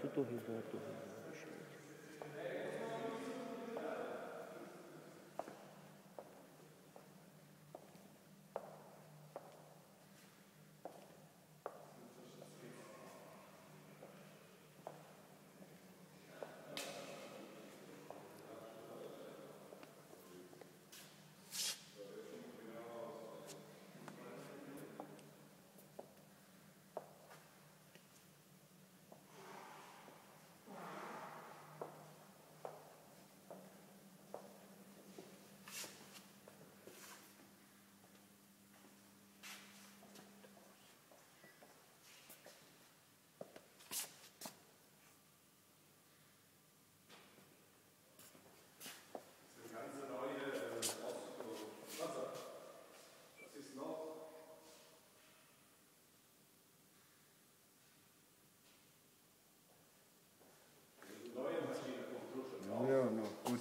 Chuta o riso, né?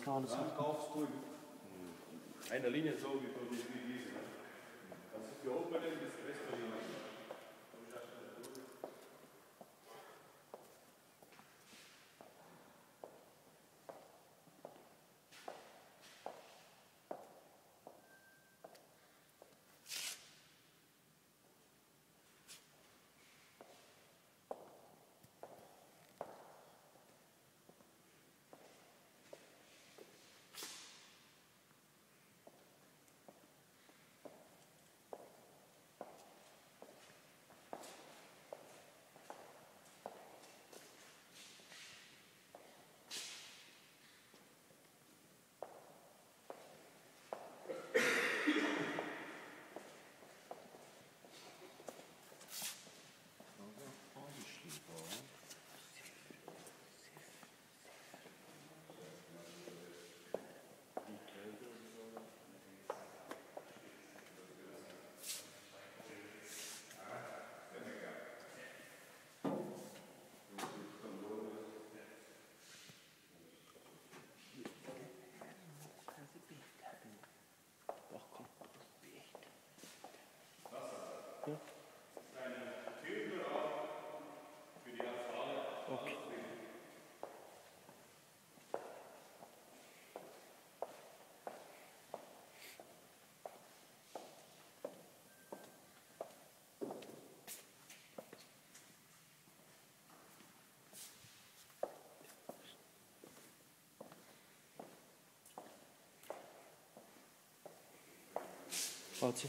Noch gut. Alles Eine Linie so wie, wie, wie diese. Ne? Das ist die obere, das ist die beste Linie. Patrzcie.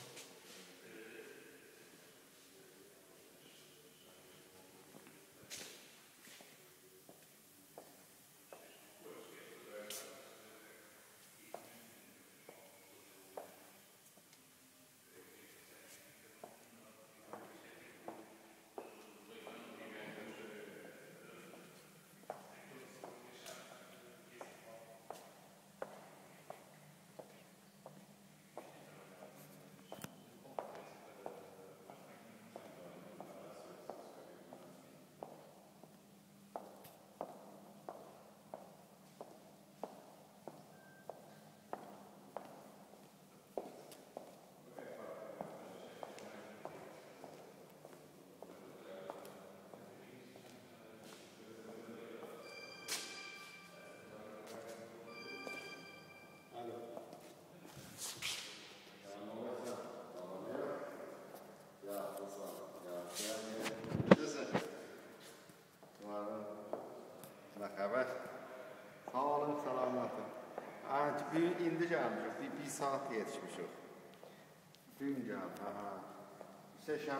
bir indi canım, bir, bir saat yetişmiş o. Dün canım, aha. İşte